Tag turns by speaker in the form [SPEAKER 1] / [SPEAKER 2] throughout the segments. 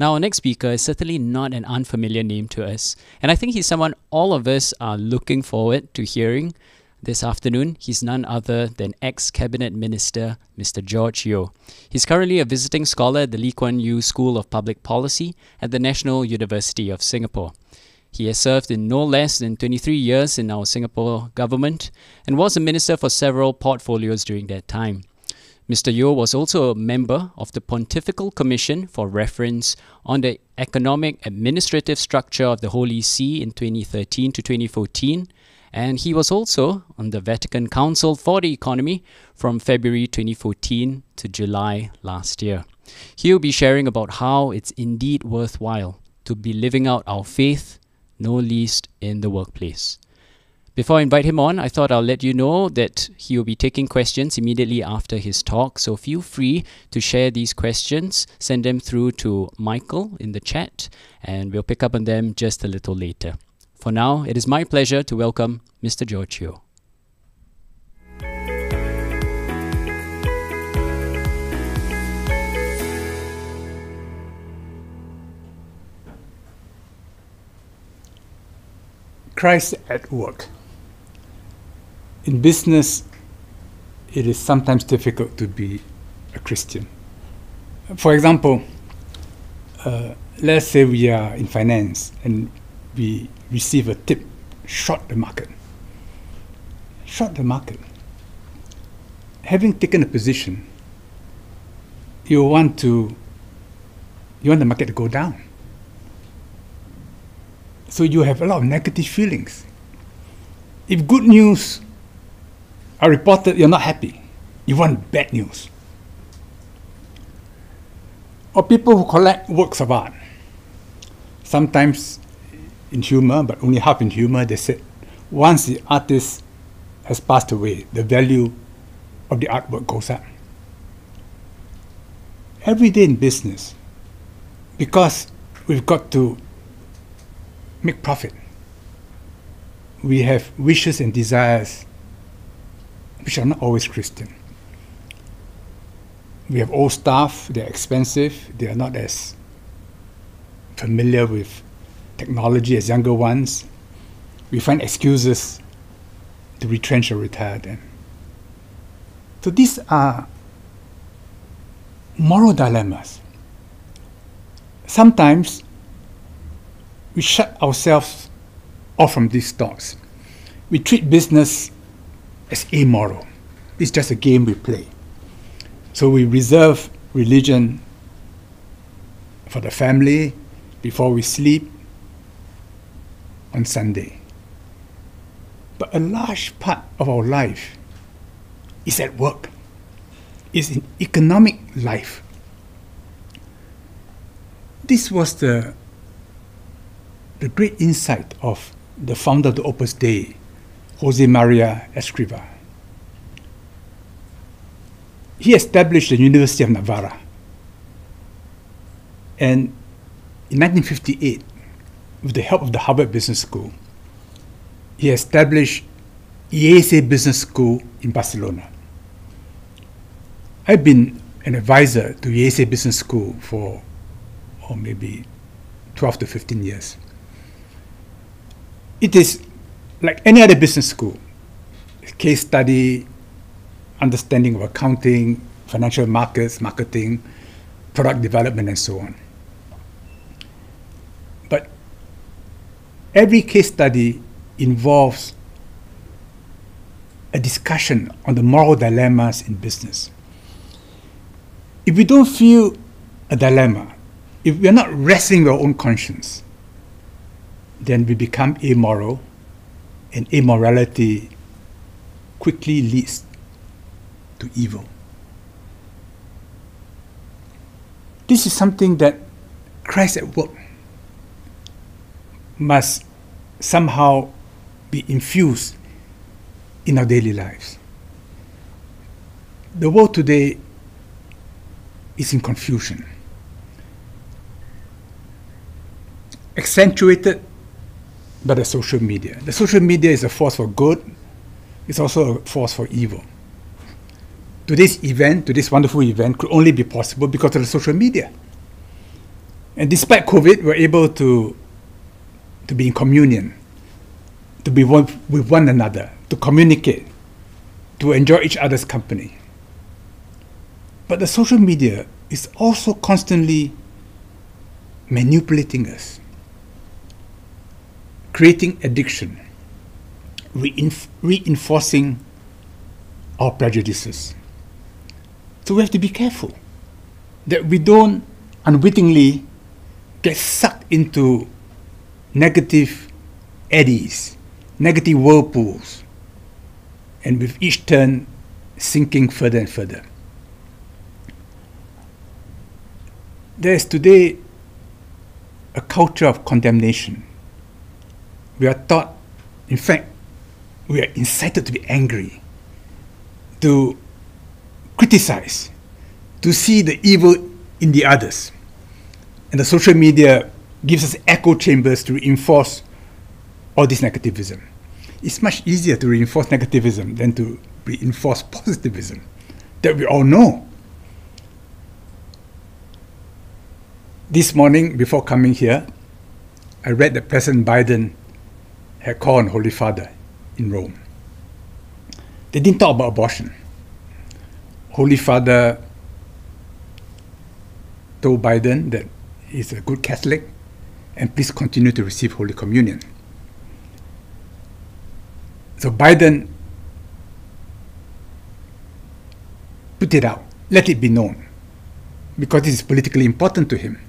[SPEAKER 1] Now, our next speaker is certainly not an unfamiliar name to us, and I think he's someone all of us are looking forward to hearing this afternoon. He's none other than ex Cabinet Minister Mr. George Yeo. He's currently a visiting scholar at the Lee Kuan Yew School of Public Policy at the National University of Singapore. He has served in no less than 23 years in our Singapore government and was a minister for several portfolios during that time. Mr. Yeo was also a member of the Pontifical Commission for Reference on the Economic Administrative Structure of the Holy See in 2013 to 2014, and he was also on the Vatican Council for the Economy from February 2014 to July last year. He'll be sharing about how it's indeed worthwhile to be living out our faith, no least in the workplace. Before I invite him on, I thought I'll let you know that he will be taking questions immediately after his talk. So feel free to share these questions, send them through to Michael in the chat, and we'll pick up on them just a little later. For now, it is my pleasure to welcome Mr. George Yeo.
[SPEAKER 2] Christ at work in business, it is sometimes difficult to be a Christian. For example, uh, let's say we are in finance and we receive a tip, short the market. Short the market. Having taken a position, you want to you want the market to go down. So you have a lot of negative feelings. If good news are reported you're not happy. You want bad news. Or people who collect works of art. Sometimes in humor, but only half in humor, they said once the artist has passed away, the value of the artwork goes up. Every day in business, because we've got to make profit, we have wishes and desires which are not always Christian. We have old staff, they're expensive, they are not as familiar with technology as younger ones. We find excuses to retrench or retire them. So these are moral dilemmas. Sometimes we shut ourselves off from these thoughts. We treat business as amoral. It's just a game we play. So we reserve religion for the family before we sleep on Sunday. But a large part of our life is at work, is in economic life. This was the, the great insight of the founder of the Opus Dei, Jose Maria Escriva. He established the University of Navarra. And in 1958, with the help of the Harvard Business School, he established IESE Business School in Barcelona. I've been an advisor to IESE Business School for or maybe 12 to 15 years. It is like any other business school, case study, understanding of accounting, financial markets, marketing, product development, and so on. But every case study involves a discussion on the moral dilemmas in business. If we don't feel a dilemma, if we are not wrestling with our own conscience, then we become amoral and immorality quickly leads to evil. This is something that Christ at work must somehow be infused in our daily lives. The world today is in confusion, accentuated but the social media. The social media is a force for good, it's also a force for evil. Today's event, today's wonderful event, could only be possible because of the social media. And despite COVID, we're able to, to be in communion, to be one, with one another, to communicate, to enjoy each other's company. But the social media is also constantly manipulating us, creating addiction, reinf- reinforcing our prejudices. So we have to be careful that we don't unwittingly get sucked into negative eddies, negative whirlpools, and with each turn sinking further and further. There is today a culture of condemnation. We are taught, in fact, we are incited to be angry, to criticize, to see the evil in the others. And the social media gives us echo chambers to reinforce all this negativism. It's much easier to reinforce negativism than to reinforce positivism that we all know. This morning, before coming here, I read that President Biden called Holy Father in Rome. They didn't talk about abortion. Holy Father told Biden that he's a good Catholic and please continue to receive Holy Communion. So Biden put it out, let it be known, because this is politically important to him.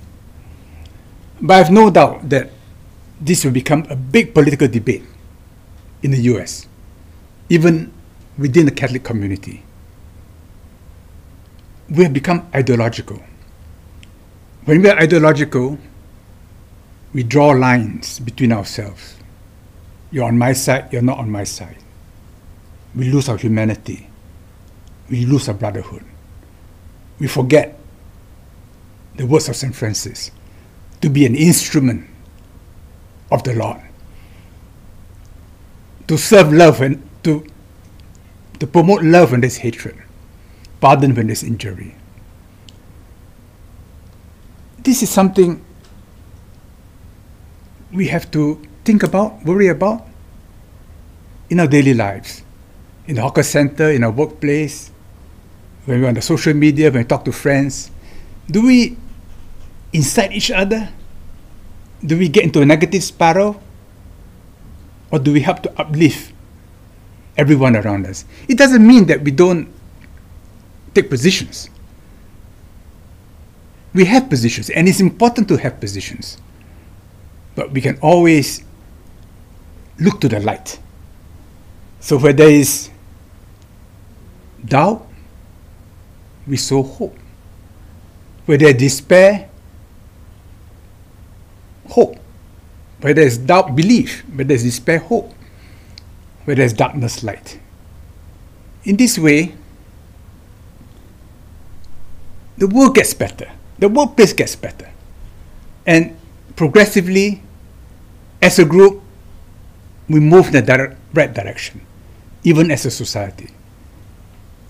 [SPEAKER 2] But I have no doubt that this will become a big political debate in the US, even within the Catholic community. We have become ideological. When we are ideological, we draw lines between ourselves. You're on my side, you're not on my side. We lose our humanity. We lose our brotherhood. We forget the words of St. Francis to be an instrument of the Lord, to serve love and to, to promote love when there's hatred, pardon when there's injury. This is something we have to think about, worry about in our daily lives, in the hawker center, in our workplace, when we're on the social media, when we talk to friends. Do we incite each other? Do we get into a negative spiral? Or do we help to uplift everyone around us? It doesn't mean that we don't take positions. We have positions, and it's important to have positions. But we can always look to the light. So where there is doubt, we sow hope. Where there is despair, hope. Where there is doubt, belief. Where there is despair, hope. Where there is darkness, light. In this way, the world gets better. The workplace gets better. And progressively, as a group, we move in the dire- right direction, even as a society.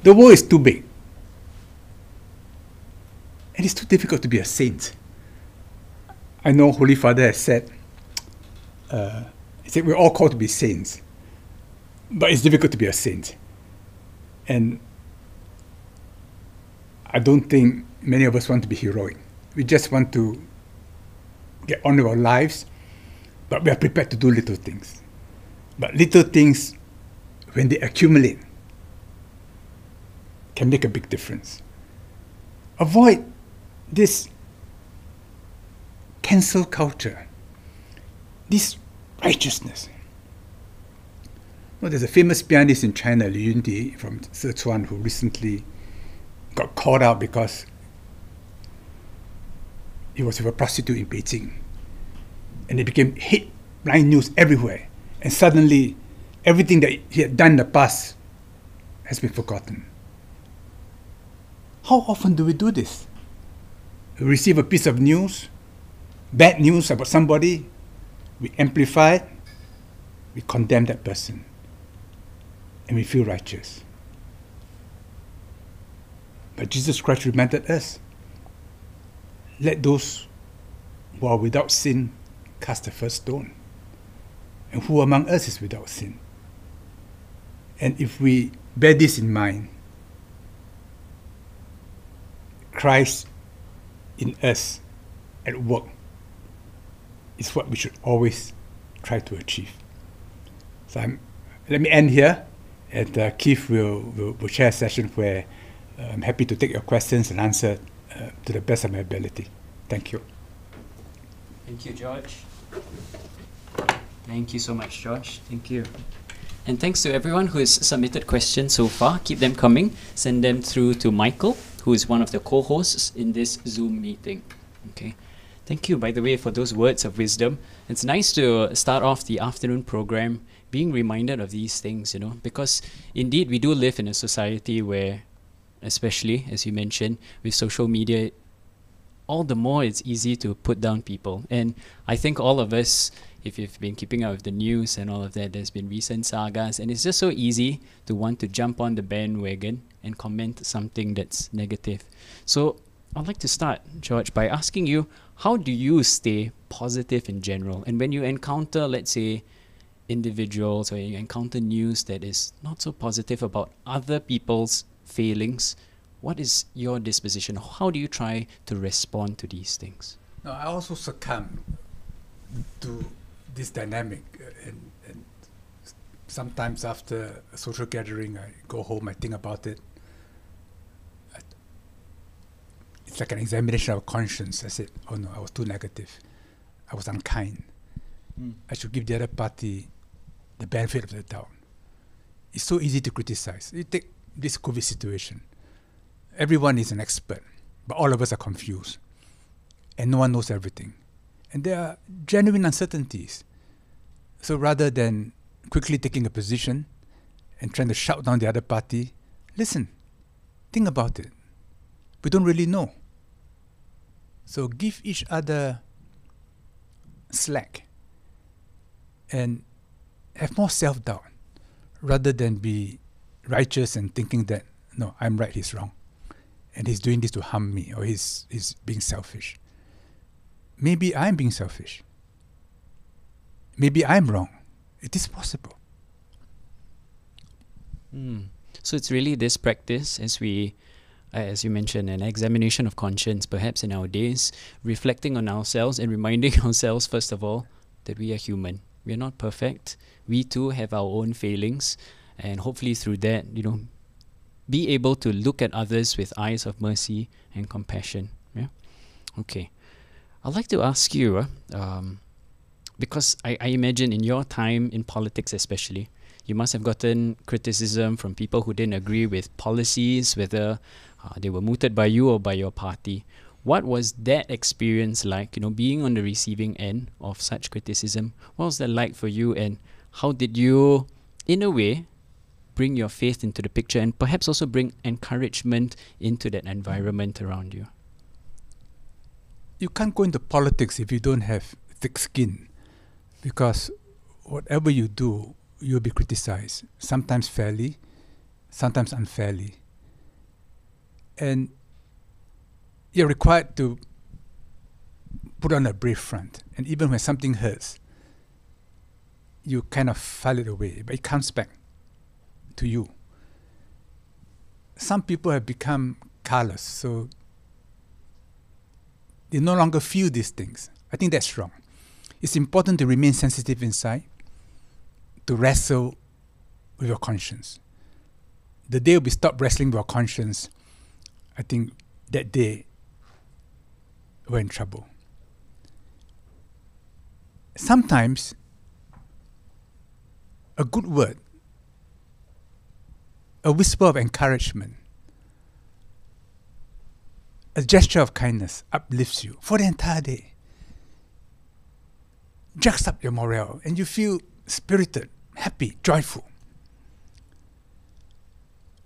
[SPEAKER 2] The world is too big. And it's too difficult to be a saint. I know Holy Father has said, uh, he said we're all called to be saints, but it's difficult to be a saint. And I don't think many of us want to be heroic. We just want to get on with our lives, but we are prepared to do little things. But little things, when they accumulate, can make a big difference. Avoid this cancel culture, this righteousness. Well, there's a famous pianist in China, Li Yundi from Sichuan, who recently got called out because he was with a prostitute in Beijing. And it became hit blind news everywhere. And suddenly, everything that he had done in the past has been forgotten. How often do we do this? We receive a piece of news, bad news about somebody, we amplify we condemn that person, and we feel righteous. But Jesus Christ reminded us let those who are without sin cast the first stone. And who among us is without sin? And if we bear this in mind, Christ in us at work is what we should always try to achieve. So I'm, let me end here, and uh, Keith will, will, will, share a session where uh, I'm happy to take your questions and answer uh, to the best of my ability. Thank you.
[SPEAKER 1] Thank you, George. Thank you so much, George. Thank you. And thanks to everyone who has submitted questions so far. Keep them coming. Send them through to Michael, who is one of the co-hosts in this Zoom meeting. Okay. Thank you, by the way, for those words of wisdom. It's nice to start off the afternoon program being reminded of these things, you know, because indeed we do live in a society where, especially as you mentioned, with social media, all the more it's easy to put down people. And I think all of us, if you've been keeping up with the news and all of that, there's been recent sagas, and it's just so easy to want to jump on the bandwagon and comment something that's negative. So I'd like to start, George, by asking you how do you stay positive in general? And when you encounter, let's say, individuals or you encounter news that is not so positive about other people's failings, what is your disposition? How do you try to respond to these things?
[SPEAKER 2] No, I also succumb to this dynamic, uh, and, and sometimes after a social gathering, I go home, I think about it. It's like an examination of conscience. I said, "Oh no, I was too negative. I was unkind. Mm. I should give the other party the benefit of the doubt." It's so easy to criticize. You take this COVID situation everyone is an expert, but all of us are confused. And no one knows everything. And there are genuine uncertainties. So rather than quickly taking a position and trying to shout down the other party, listen, think about it. We don't really know. So give each other slack and have more self doubt rather than be righteous and thinking that, no, I'm right, he's wrong and he's doing this to harm me or he's, he's being selfish. Maybe I'm being selfish. Maybe I'm wrong. It is possible.
[SPEAKER 1] Mm. So it's really this practice, as we, as you mentioned, an examination of conscience, perhaps in our days, reflecting on ourselves and reminding ourselves, first of all, that we are human. We are not perfect. We too have our own failings, and hopefully through that, you know, be able to look at others with eyes of mercy and compassion. Yeah. Okay. I'd like to ask you, uh, um, because I, I imagine in your time in politics, especially, you must have gotten criticism from people who didn't agree with policies, whether uh, they were mooted by you or by your party. What was that experience like? You know, being on the receiving end of such criticism. What was that like for you, and how did you, in a way, bring your faith into the picture and perhaps also bring encouragement into that environment around you?
[SPEAKER 2] You can't go into politics if you don't have thick skin because whatever you do, you'll be criticized, sometimes fairly, sometimes unfairly. And you're required to put on a brave front. And even when something hurts, you kind of file it away, but it comes back to you. Some people have become callous, so they no longer feel these things. I think that's wrong. It's important to remain sensitive inside, to wrestle with your conscience. The day we stop wrestling with our conscience, I think that day we're in trouble. Sometimes a good word a whisper of encouragement, a gesture of kindness uplifts you for the entire day. Jacks up your morale and you feel spirited, happy, joyful.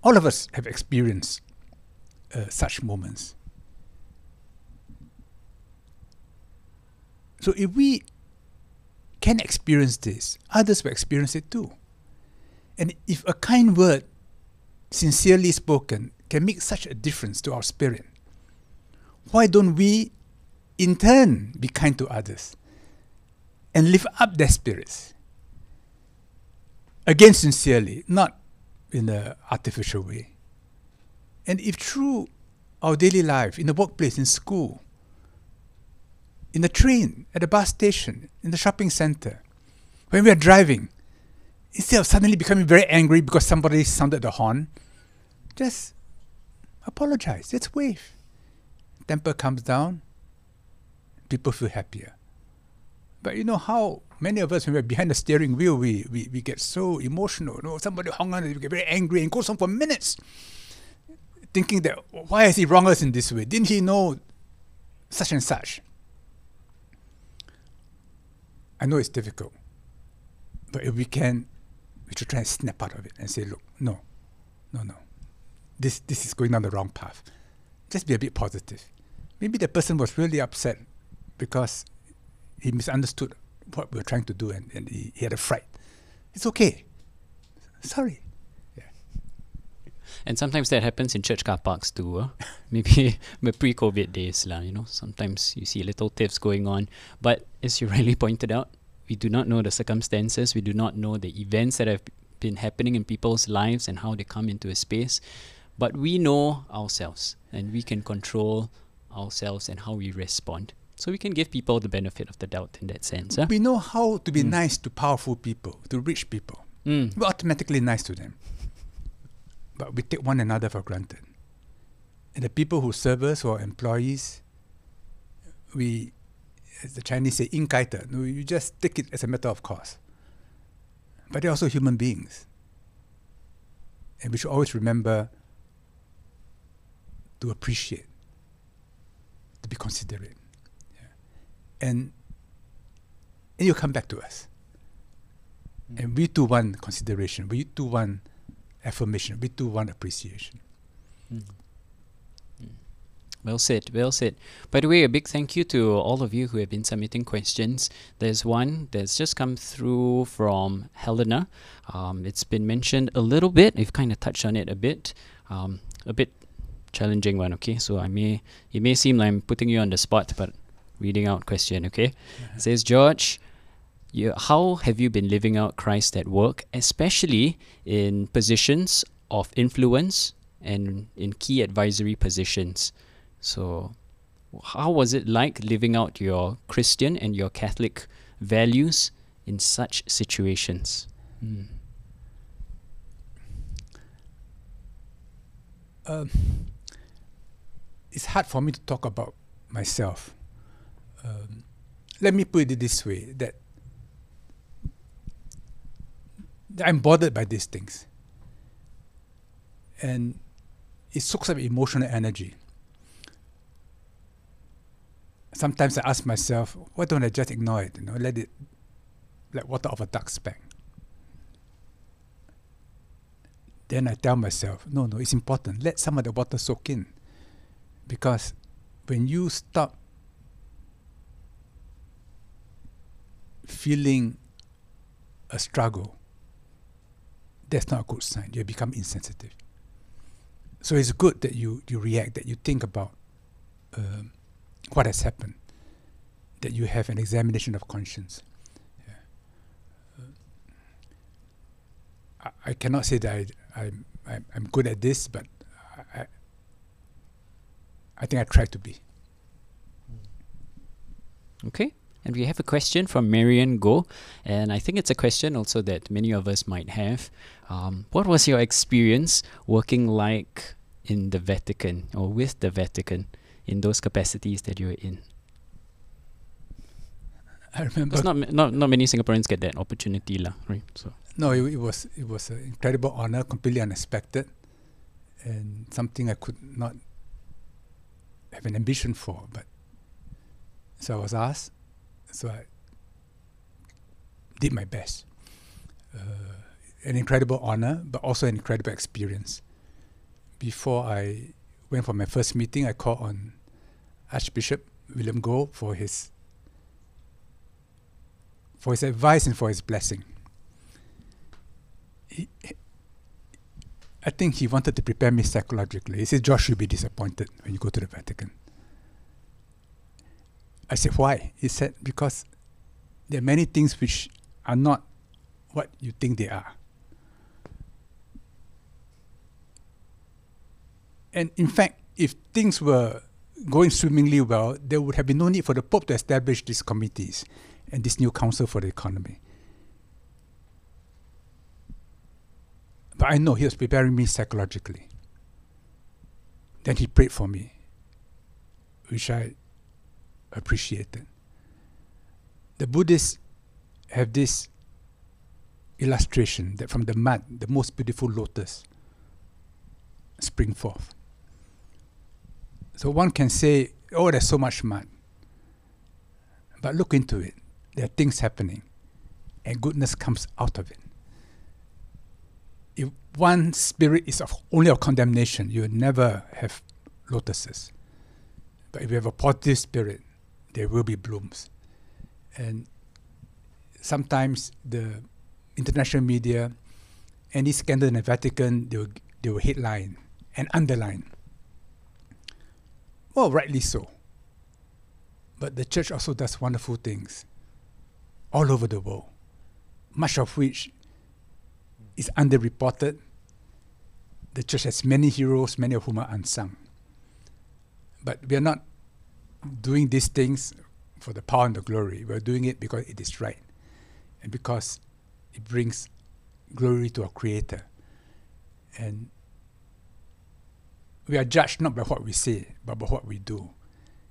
[SPEAKER 2] All of us have experienced uh, such moments. So if we can experience this, others will experience it too. And if a kind word sincerely spoken, can make such a difference to our spirit. Why don't we in turn be kind to others and lift up their spirits. Again, sincerely, not in an artificial way. And if through our daily life, in the workplace, in school, in the train, at the bus station, in the shopping center, when we are driving, instead of suddenly becoming very angry because somebody sounded the horn, just apologize. Just wave. Temper comes down, people feel happier. But you know how many of us, when we're behind the steering wheel, we, we, we get so emotional. You know, somebody hung on, we get very angry and goes on for minutes, thinking that why has he wronged us in this way? Didn't he know such and such? I know it's difficult, but if we can, we should try and snap out of it and say, look, no, no, no, this this is going down the wrong path. Just be a bit positive. Maybe the person was really upset because he misunderstood what we were trying to do and, and he, he had a fright. It's okay. Sorry.
[SPEAKER 1] And sometimes that happens in church car parks too. Uh? Maybe pre-COVID days, lah. You know, sometimes you see little tiffs going on. But as you rightly pointed out, we do not know the circumstances. We do not know the events that have been happening in people's lives and how they come into a space. But we know ourselves, and we can control ourselves and how we respond. So we can give people the benefit of the doubt in that sense. Huh?
[SPEAKER 2] We know how to be mm. nice to powerful people, to rich people.
[SPEAKER 1] Mm.
[SPEAKER 2] We're automatically nice to them but we take one another for granted. And the people who serve us, who are employees, we, as the Chinese say, inkaita, no, you just take it as a matter of course. But they're also human beings. And we should always remember to appreciate, to be considerate. Yeah. And, and you come back to us. Mm. And we do one consideration, we do one affirmation. We do want appreciation.
[SPEAKER 1] Mm. mm. Well said, well said. By the way, a big thank you to all of you who have been submitting questions. There's one that's just come through from Helena. Um, it's been mentioned a little bit. We've kind of touched on it a bit. Um, a bit challenging one, okay? So I may it may seem like I'm putting you on the spot, but reading out question, okay? Yeah. says George, you, how have you been living out Christ at work, especially in positions of influence and in key advisory positions? So, how was it like living out your Christian and your Catholic values in such situations? Mm.
[SPEAKER 2] It's hard for me to talk about myself um, let me put it this way that I'm bothered by these things. And it soaks up emotional energy. Sometimes I ask myself, why don't I just ignore it? You know, let it like water off a duck's back. Then I tell myself, no, no, it's important. Let some of the water soak in. Because when you stop feeling a struggle, that's not a good sign. You become insensitive. So it's good that you, you react, that you think about um, what has happened, that you have an examination of conscience. Yeah. Uh, I, I, cannot say that I, I, I'm good at this, but I, I think I try to be.
[SPEAKER 1] Okay. And we have a question from Marian Go, and I think it's a question also that many of us might have. Um, what was your experience working like in the Vatican or with the Vatican in those capacities that you were in?
[SPEAKER 2] I remember.
[SPEAKER 1] Not, not not many Singaporeans get that opportunity, lah, right? So.
[SPEAKER 2] No, it, it was it was an incredible honor, completely unexpected, and something I could not have an ambition for. But so I was asked, so I did my best. Uh, an incredible honor, but also an incredible experience. Before I went for my first meeting, I called on Archbishop William Goh for his for his advice and for his blessing. He, I think he wanted to prepare me psychologically. He said, George, you'll be disappointed when you go to the Vatican. I said, Why? He said, Because there are many things which are not what you think they are. And in fact, if things were going swimmingly well, there would have been no need for the Pope to establish these committees and this new council for the economy. But I know he was preparing me psychologically. Then he prayed for me, which I appreciated. The Buddhists have this illustration that from the mud, the most beautiful lotus spring forth. So one can say, oh, there's so much mud. But look into it. There are things happening, and goodness comes out of it. If one spirit is of only of condemnation, you will never have lotuses. But if you have a positive spirit, there will be blooms. And sometimes the international media, any scandal in the Vatican, they will, they will headline and underline. Well, rightly so. But the church also does wonderful things all over the world, much of which is underreported. The church has many heroes, many of whom are unsung. But we are not doing these things for the power and the glory. We are doing it because it is right and because it brings glory to our Creator. And we are judged not by what we say, but by what we do.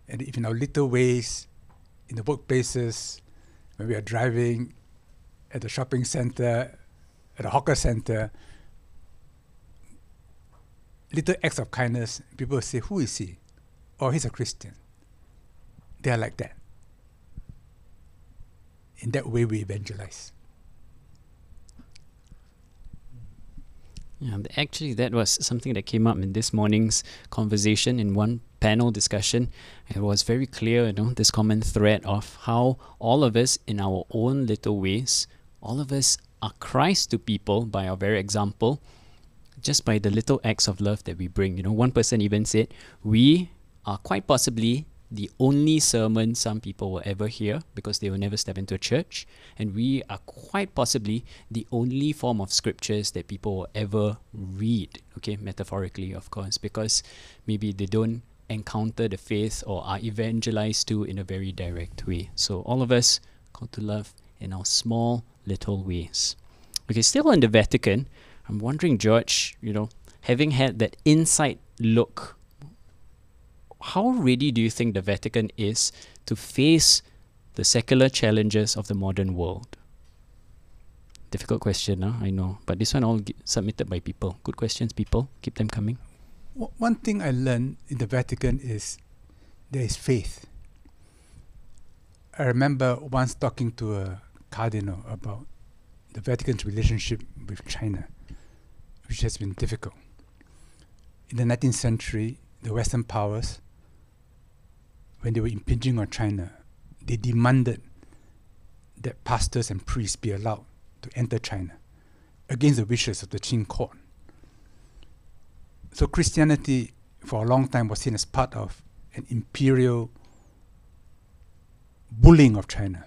[SPEAKER 2] And if in our little ways, in the workplaces, when we are driving at the shopping center, at a hawker center, little acts of kindness, people say, Who is he? Oh, he's a Christian. They are like that. In that way, we evangelize.
[SPEAKER 1] Yeah, actually, that was something that came up in this morning's conversation in one panel discussion. It was very clear, you know, this common thread of how all of us, in our own little ways, all of us are Christ to people by our very example, just by the little acts of love that we bring. You know, one person even said, We are quite possibly the only sermon some people will ever hear because they will never step into a church. And we are quite possibly the only form of scriptures that people will ever read, okay, metaphorically, of course, because maybe they don't encounter the faith or are evangelized to in a very direct way. So, all of us called to love in our small little ways. Okay, still in the Vatican, I'm wondering, George, you know, having had that inside look how ready do you think the Vatican is to face the secular challenges of the modern world? Difficult question, huh? I know. But this one all submitted by people. Good questions, people. Keep them coming.
[SPEAKER 2] One thing I learned in the Vatican is there is faith. I remember once talking to a cardinal about the Vatican's relationship with China, which has been difficult. In the 19th century, the Western powers when they were impinging on China, they demanded that pastors and priests be allowed to enter China against the wishes of the Qing court. So Christianity, for a long time, was seen as part of an imperial bullying of China.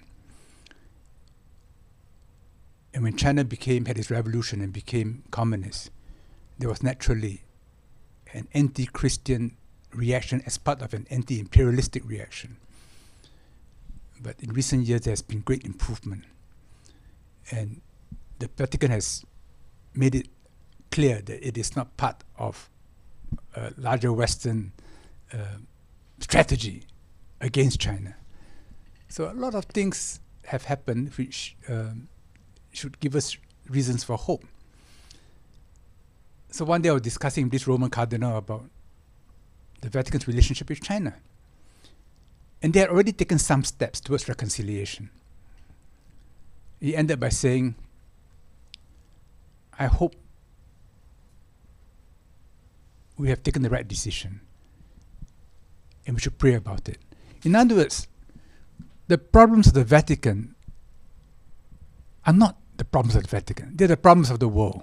[SPEAKER 2] And when China became had its revolution and became communist, there was naturally an anti-Christian reaction as part of an anti imperialistic reaction. But in recent years, there has been great improvement. And the Vatican has made it clear that it is not part of a larger Western uh, strategy against China. So a lot of things have happened which um, should give us reasons for hope. So one day I was discussing with this Roman cardinal about the Vatican's relationship with China. And they had already taken some steps towards reconciliation. He ended by saying, I hope we have taken the right decision and we should pray about it. In other words, the problems of the Vatican are not the problems of the Vatican, they're the problems of the world.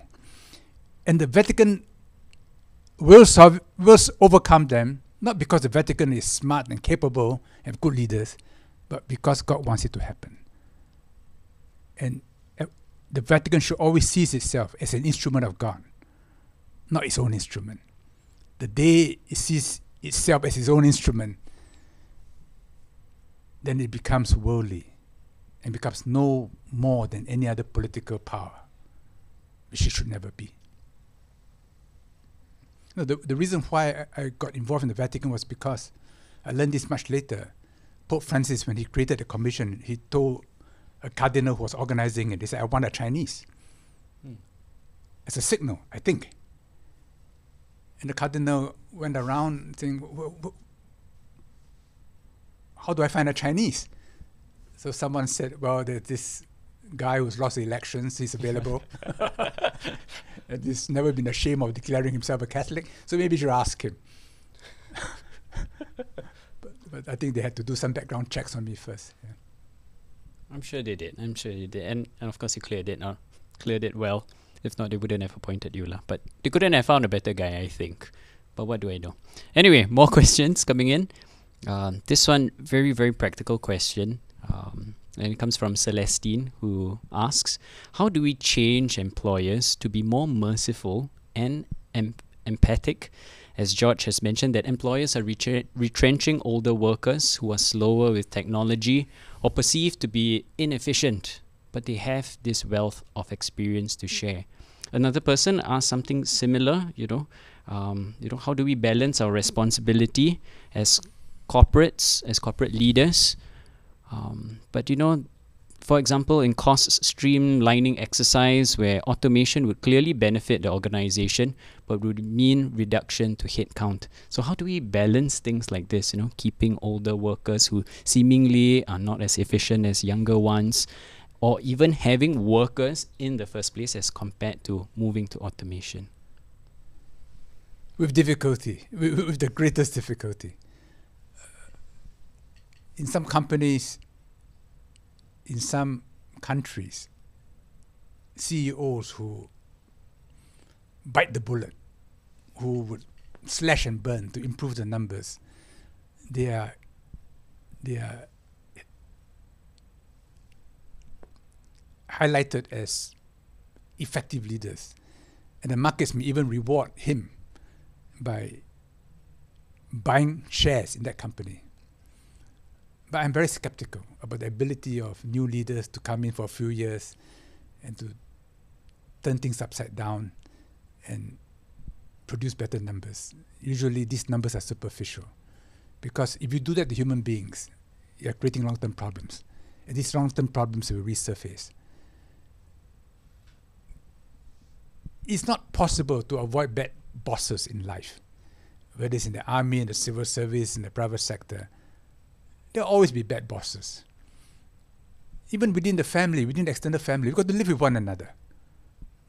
[SPEAKER 2] And the Vatican will solve, will overcome them Not because the Vatican is smart and capable and good leaders, but because God wants it to happen. And uh, the Vatican should always see itself as an instrument of God, not its own instrument. The day it sees itself as its own instrument, then it becomes worldly and becomes no more than any other political power, which it should never be. No, the, the reason why I, I got involved in the Vatican was because I learned this much later. Pope Francis, when he created the commission, he told a cardinal who was organizing it, he said, I want a Chinese.
[SPEAKER 1] Hmm.
[SPEAKER 2] As a signal, I think. And the cardinal went around saying, How do I find a Chinese? So someone said, Well, there's this guy who's lost the elections, he's available. and he's never been ashamed of declaring himself a Catholic, so maybe you should ask him. but, but, I think they had to do some background checks on me first. Yeah.
[SPEAKER 1] I'm sure they did. I'm sure they did. And, and of course, you cleared it, uh, cleared it well. If not, they wouldn't have appointed you. La. But they couldn't have found a better guy, I think. But what do I know? Anyway, more questions coming in. Um, this one, very, very practical question. Um, and it comes from Celestine, who asks How do we change employers to be more merciful and em- empathic? As George has mentioned, that employers are retre- retrenching older workers who are slower with technology or perceived to be inefficient, but they have this wealth of experience to share. Another person asked something similar, you know, um, you know, how do we balance our responsibility as corporates, as corporate leaders, um, but you know, for example, in cost streamlining exercise where automation would clearly benefit the organization, but would mean reduction to headcount. So how do we balance things like this? You know, keeping older workers who seemingly are not as efficient as younger ones, or even having workers in the first place as compared to moving to automation.
[SPEAKER 2] With difficulty, with, with the greatest difficulty. In some companies, in some countries, CEOs who bite the bullet, who would slash and burn to improve the numbers, they are they are highlighted as effective leaders, and the markets may even reward him by buying shares in that company. But I'm very skeptical about the ability of new leaders to come in for a few years and to turn things upside down and produce better numbers. Usually, these numbers are superficial because if you do that to human beings, you're creating long term problems. And these long term problems will resurface. It's not possible to avoid bad bosses in life, whether it's in the army, in the civil service, in the private sector there'll always be bad bosses. Even within the family, within the extended family, we've got to live with one another.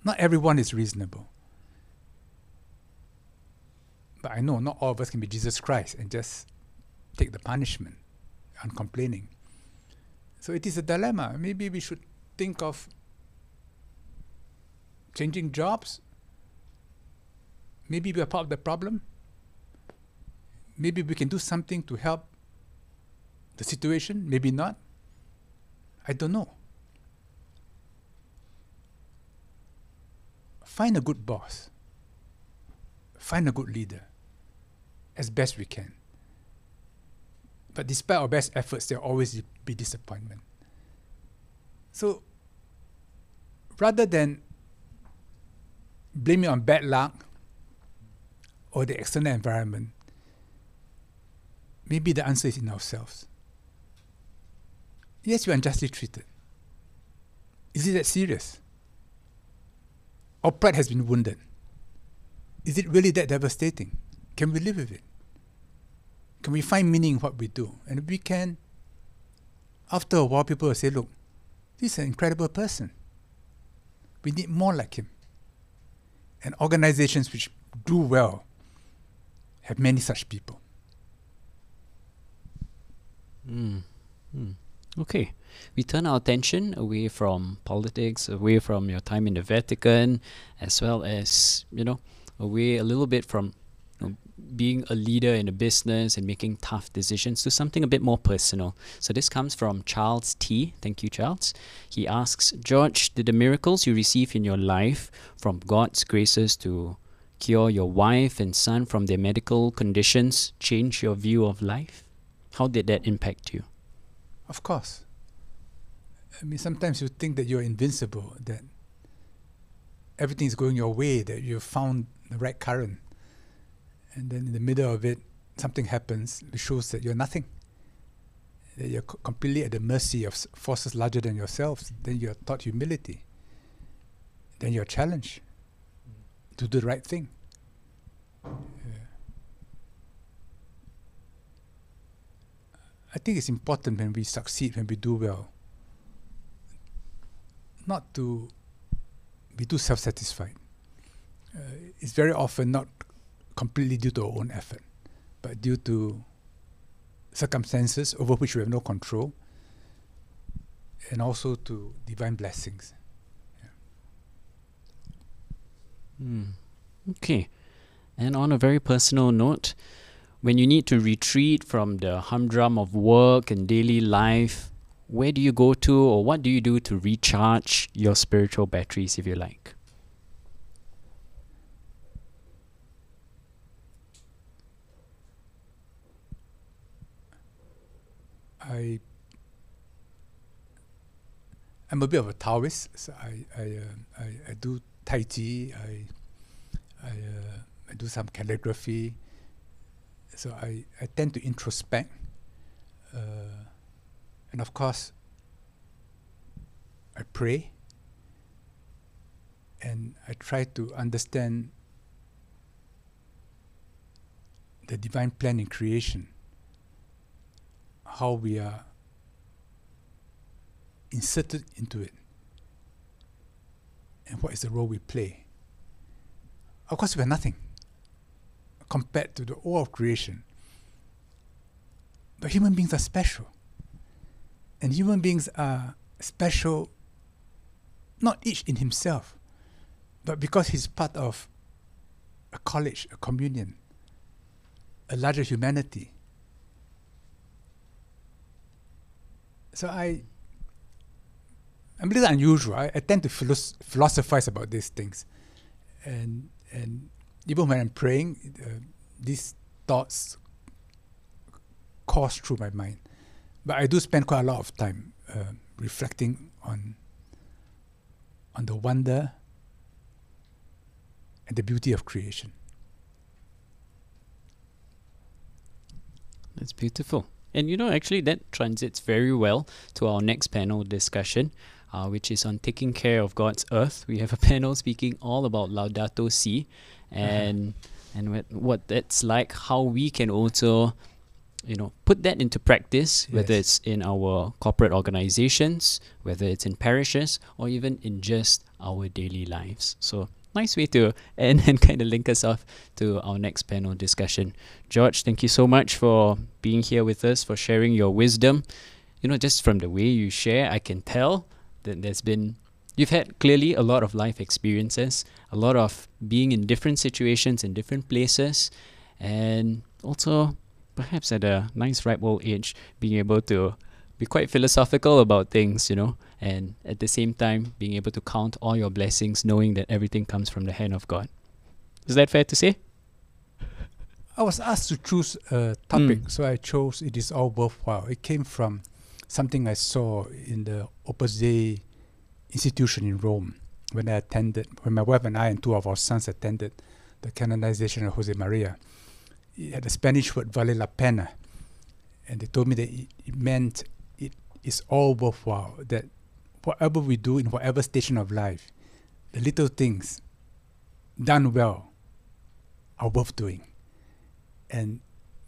[SPEAKER 2] Not everyone is reasonable. But I know not all of us can be Jesus Christ and just take the punishment, uncomplaining. So it is a dilemma. Maybe we should think of changing jobs. Maybe we are part of the problem. Maybe we can do something to help the situation, maybe not. I don't know. Find a good boss. Find a good leader as best we can. But despite our best efforts, there will always be disappointment. So rather than blaming on bad luck or the external environment, maybe the answer is in ourselves. Yes, you're unjustly treated. Is it that serious? Our pride has been wounded. Is it really that devastating? Can we live with it? Can we find meaning in what we do? And if we can, after a while, people will say, look, this is an incredible person. We need more like him. And organizations which do well have many such people.
[SPEAKER 1] Mm. Mm. Okay. We turn our attention away from politics, away from your time in the Vatican, as well as, you know, away a little bit from you know, being a leader in a business and making tough decisions to something a bit more personal. So this comes from Charles T. Thank you, Charles. He asks, George, did the miracles you receive in your life from God's graces to cure your wife and son from their medical conditions change your view of life? How did that impact you?
[SPEAKER 2] Of course. I mean, sometimes you think that you're invincible, that everything is going your way, that you've found the right current. And then in the middle of it, something happens that shows that you're nothing. That you're co- completely at the mercy of forces larger than yourselves. Then you're taught humility. Then you're challenged to do the right thing. I think it's important when we succeed, when we do well, not to be too self satisfied. Uh, it's very often not completely due to our own effort, but due to circumstances over which we have no control, and also to divine blessings.
[SPEAKER 1] Mm. Okay. And on a very personal note, when you need to retreat from the humdrum of work and daily life, where do you go to or what do you do to recharge your spiritual batteries, if you like?
[SPEAKER 2] I I'm a bit of a Taoist. So I I, uh, I, I do Tai Chi. I I, uh, I do some calligraphy. So I, I tend to introspect. Uh, and of course, I pray. And I try to understand the divine plan in creation, how we are inserted into it and what is the role we play. Of course, we are nothing compared to the all of creation. But human beings are special. And human beings are special not each in himself, but because he's part of a college, a communion, a larger humanity. So I I'm a little unusual. I, I tend to philos- philosophize about these things, and and even when I'm praying, uh, these thoughts course through my mind. But I do spend quite a lot of time uh, reflecting on on the wonder and the beauty of creation.
[SPEAKER 1] That's beautiful. And you know, actually, that transits very well to our next panel discussion, uh, which is on taking care of God's earth. We have a panel speaking all about Laudato Si and and what, what that's like, how we can also, you know, put that into practice, yes. whether it's in our corporate organizations, whether it's in parishes, or even in just our daily lives. So nice way to end and kind of link us off to our next panel discussion. George, thank you so much for being here with us, for sharing your wisdom. You know, just from the way you share, I can tell that there's been you've had clearly a lot of life experiences, a lot of being in different situations in different places, and also perhaps at a nice ripe old age, being able to be quite philosophical about things, you know, and at the same time being able to count all your blessings, knowing that everything comes from the hand of God. Is that fair to say?
[SPEAKER 2] I was asked to choose a topic, mm. so I chose It Is All Worthwhile. It came from something I saw in the Opus Dei institution in Rome when I attended, when my wife and I and two of our sons attended the canonization of Jose Maria. It had the Spanish word vale la pena, and they told me that it, it meant it is all worthwhile, that whatever we do in whatever station of life, the little things done well are worth doing and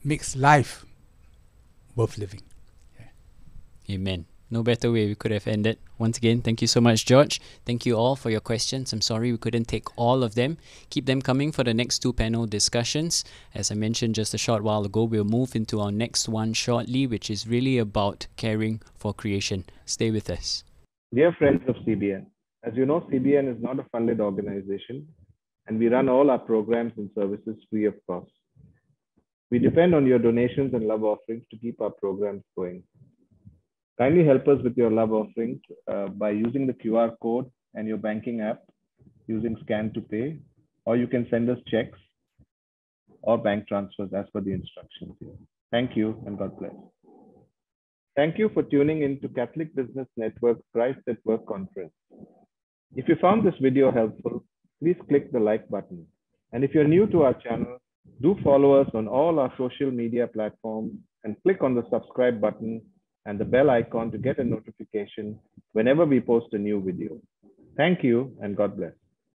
[SPEAKER 2] makes life worth living.
[SPEAKER 1] Amen. No better way we could have ended. Once again, thank you so much, George. Thank you all for your questions. I'm sorry we couldn't take all of them. Keep them coming for the next two panel discussions. As I mentioned just a short while ago, we'll move into our next one shortly, which is really about caring for creation. Stay with us.
[SPEAKER 3] Dear friends of CBN, as you know, CBN is not a funded organization, and we run all our programs and services free of cost. We depend on your donations and love offerings to keep our programs going. Kindly help us with your love offerings uh, by using the QR code and your banking app using scan to pay, or you can send us checks or bank transfers as per the instructions here. Thank you and God bless. Thank you for tuning in to Catholic Business Network Christ at Work Conference. If you found this video helpful, please click the like button. And if you're new to our channel, do follow us on all our social media platforms and click on the subscribe button and the bell icon to get a notification whenever we post a new video. Thank you and God bless.